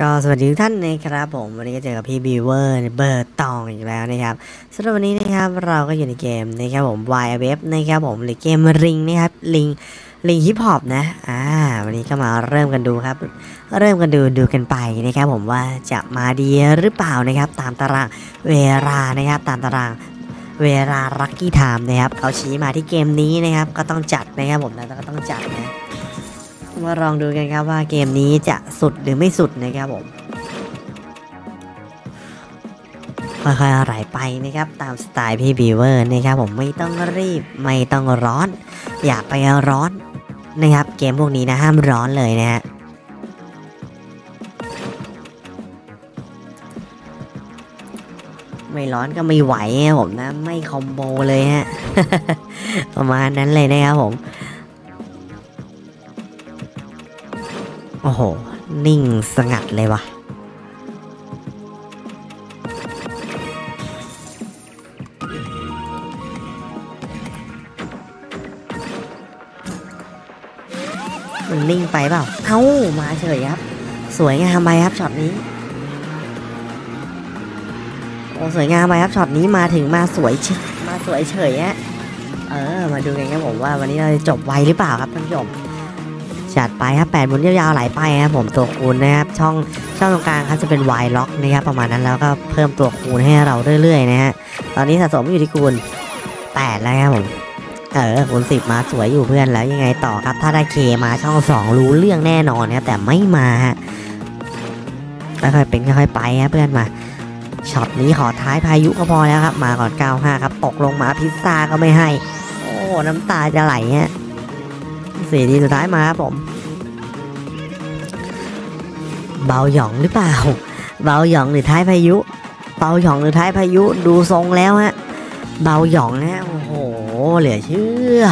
ก็สวัสดีทุกท่านนะครับผมวันนี้ก็เจอกับพี่บีเวอร์เบิร์ตองอีกแล้วนะครับสำหรับวันนี้นะครับเราก็อยู่ในเกมนะครับผม Y Web นะครับผมหรือเกมลิงนะครับลิงลิงฮิปฮอปนะอ่าวันนี้ก็มาเริ่มกันดูครับ เริ่มกันดูดูกันไปนะครับผมว่าจะมาดีหรือเปล่านะครับ ตามตารางเวลานะครับ ตามตารางเวลา lucky time นะครับเขาชี้มาที่เกมนี้นะครับ ก็ต้องจัดนะครับผมนะก็ต้องจัดนะ มาลองดูกันครับว่าเกมนี้จะสุดหรือไม่สุดนะครับผมค่อยๆไหลไปนะครับตามสไตล์พี่บีเวอร์นะครับผมไม่ต้องรีบไม่ต้องร้อน อย่าไปร้อนนะครับเกมพวกนี้นะห้ามร้อนเลยนะฮะไม่ร้อนก็ไม่ไหวผมนะ ไม่คอมโบเลยฮะ ประมาณนั้นเลยนะครับผม โอ้โห นิ่งสงัดเลยวะมันนิ่งไปเปล่า เอ้า มาเฉยครับ สวยงามไปครับช็อตนี้ โอ้สวยงามไปครับช็อตนี้มาถึงมาสวยเฉยมาสวยเฉยฮะ เออ มาดูกันครับผมว่าวันนี้เราจะจบไวหรือเปล่าครับท่านผู้ชม จัดไปครับแปดมุนยาวๆไหลไปครับผมตัวคูณนะครับช่องช่องตรงกลางครับจะเป็น Y ล็อกนะครับประมาณนั้นแล้วก็เพิ่มตัวคูณให้เราเรื่อยๆนะฮะตอนนี้สะสมอยู่ที่คูณ8แล้วครับผมเออคูณ10มาสวยอยู่เพื่อนแล้วยังไงต่อครับ ถ้าได้เคมาช่อง2รู้เรื่องแน่นอนครับแต่ไม่มาฮะค่อยๆเป็นค่อยๆไปครับเพื่อนมาช็อตนี้ขอท้ายพายุก็พอแล้วครับ มาก่อน 95 ครับ ตกลงมาพิซซ่าก็ไม่ให้ โอ้ น้ำตาจะไหลฮะ สี่ทีสุดท้ายมาครับผม เบาหยองหรือเปล่า เบาหยองหรือท้ายพายุ เบาหยองหรือท้ายพายุดูทรงแล้วฮะ เบาหยองนะ โอ้โห เหลือเชื่อ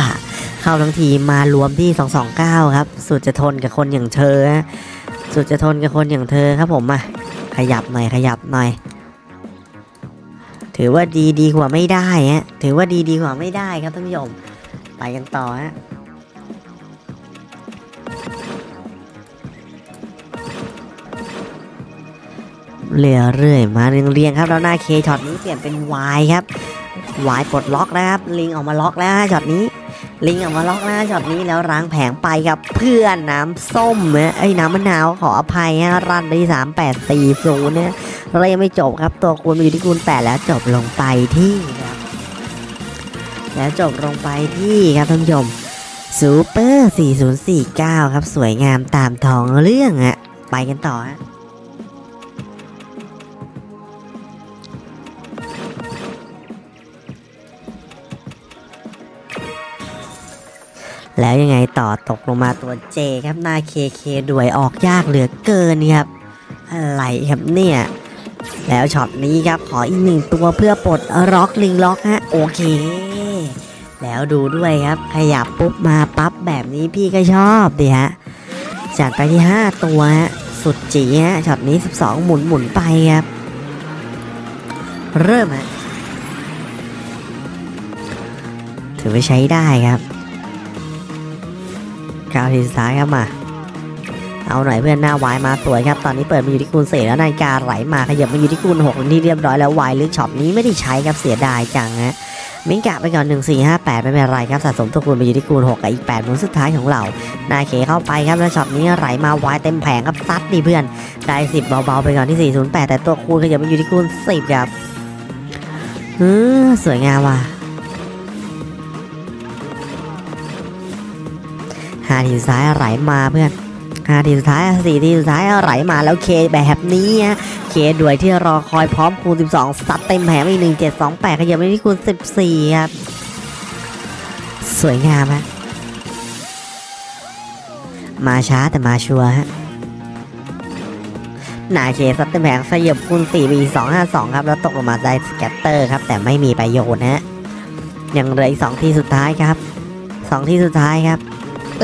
เข้าทั้งทีมารวมที่ 229 ครับ สุดจะทนกับคนอย่างเธอ สุดจะทนกับคนอย่างเธอครับผมมาขยับหน่อยขยับหน่อยถือว่าดีดีกว่าไม่ได้ฮะ ถือว่าดีดีกว่าไม่ได้ครับท่านผู้ชม ไปกันต่อฮะ เรื่อยเรื่อยๆมาเรียงเรียงๆครับแล้วหน้าเคช็อตนี้เปลี่ยนเป็น Y ครับ Y ปลดล็อกแล้วครับ ลิงออกมาล็อกแล้วช็อตนี้ ลิงออกมาล็อกแล้วช็อตนี้แล้วล้างแผงไปครับ เพื่อนน้ำส้มเนี่ยไอ้น้ำมะนาวขออภัยฮะรันไปที่สามแปดสี่ศูนย์เนี่ยเรายังไม่จบครับตัวคูณมาอยู่ที่คูณแปดแล้วจบลงไปที่ครับแล้วจบลงไปที่ครับท่านผู้ชมซูเปอร์4049 ครับ สวยงามตามท้องเรื่องอะไปกันต่อฮะ แล้วยังไงต่อตกลงมาตัว J ครับหน้า K K ด้วยออกยากเหลือเกินครับ อะไรครับเนี่ย แล้วช็อตนี้ครับขออีกหนึ่งตัวเพื่อปลดล็อกลิงล็อกฮะโอเค แล้วดูด้วยครับขยับปุ๊บมาปั๊บแบบนี้พี่ก็ชอบดีฮะจัดไปที่ 5 ตัวฮะสุดจีฮะช็อตนี้ 12 หมุนหมุนไปครับ เริ่มฮะถือว่าใช้ได้ครับ เก้าทีสุดท้ายครับมาเอาหน่อยเพื่อนหน้าวายมาสวยครับ ตอนนี้เปิดมาอยู่ที่คูณ4แล้วนาฬิกาไหลมาขยับมาอยู่ที่คูณ6เป็นที่เรียบร้อยแล้ว Wild ลึกช็อตนี้ไม่ได้ใช้ครับเสียดายจังฮะมิงกะไปก่อน 1 4 5 8 ไม่เป็นไรครับสะสมตัวคูณไปอยู่ที่คูณ6กับอีก8หมุนสุดท้ายของเรา หน้า K เข้าไปครับแล้วช็อตนี้ไหลมาวายเต็มแผงครับซัดดิเพื่อนได้ 10 เบาๆไปก่อนที่ 408 แต่ตัวคูณขยับมาอยู่ที่คูณ10ครับอือสวยงามว่ะ ห้าทีสุดท้ายไหลมาเพื่อนห้าทีสุดท้ายสี่ทีสุดท้ายไหลมาแล้วเคแบบนี้ฮะเคด้วยที่รอคอยพร้อมคูณ 12ซัดเต็มแผงอีกหนึ่งเจ็ดสองแปดขยับไปที่คูณ 14 ครับ สวยงามฮะมาช้าแต่มาชัวร์ฮะหน้า K ซัดเต็มแผงขยับคูณ4ไปอีก252 ครับ แล้วตกลงมาได้ scatter ครับ แต่ไม่มีประโยชน์ฮะยังเหลืออีกสองทีสุดท้ายครับสองทีสุดท้ายครับ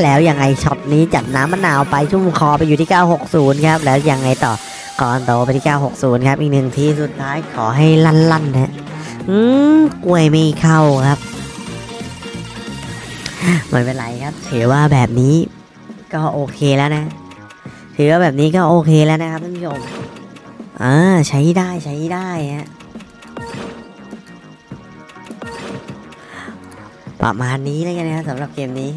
แล้วยังไงช็อตนี้จัดน้ำมะนาวไปชุ่มคอไปอยู่ที่ 960 ครับ แล้วยังไงต่อก่อนโตไปที่ 960 ครับ อีกหนึ่งทีสุดท้ายขอให้ลั่นๆนะอืมกล้วยไม่เข้าครับไม่เป็นไรครับ ถือว่าแบบนี้ก็โอเคแล้วนะ ถือว่าแบบนี้ก็โอเคแล้วนะครับท่านผู้ชมอ่าใช้ได้ใช้ได้ฮะประมาณนี้แล้วกันนะครับสำหรับเกมนี้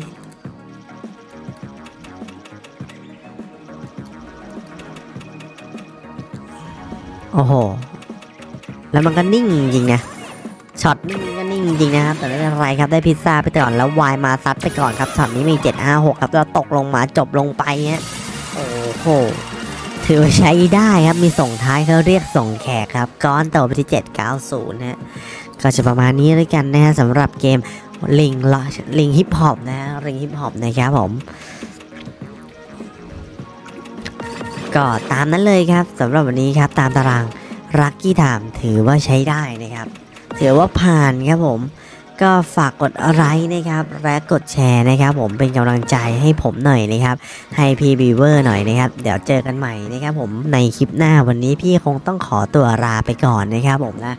โอ้โห แล้วมันก็นิ่งจริงนะช็อตนิ่งก็นิ่งจริงนะครับแต่ไม่เป็นไรครับได้พิซซ่าไปก่อนแล้ววายมาซัดไปก่อนครับช็อตนี้มี 7 5 6 ครับแล้วตกลงมาจบลงไปเนี้ยโอ้โหถือว่าใช้ได้ครับมีส่งท้ายเขาเรียกส่งแขกครับก้อนต่อไปที่ 790 นะก็จะประมาณนี้แล้วยกันนะฮะสำหรับเกมลิงลลิงฮิปฮอปนะฮะลิงฮิปฮอปนะครับผม ก็ตามนั้นเลยครับสำหรับวันนี้ครับตามตารางรักกี้ถามถือว่าใช้ได้นะครับ ถือว่าผ่านครับผม ก็ฝากกดไลค์นะครับและกดแชร์นะครับผมเป็นกำลังใจให้ผมหน่อยนะครับ ให้พี่บีเวอร์หน่อยนะครับ เดี๋ยวเจอกันใหม่นะครับผมในคลิปหน้าวันนี้พี่คงต้องขอตัวลาไปก่อนนะครับผมนะ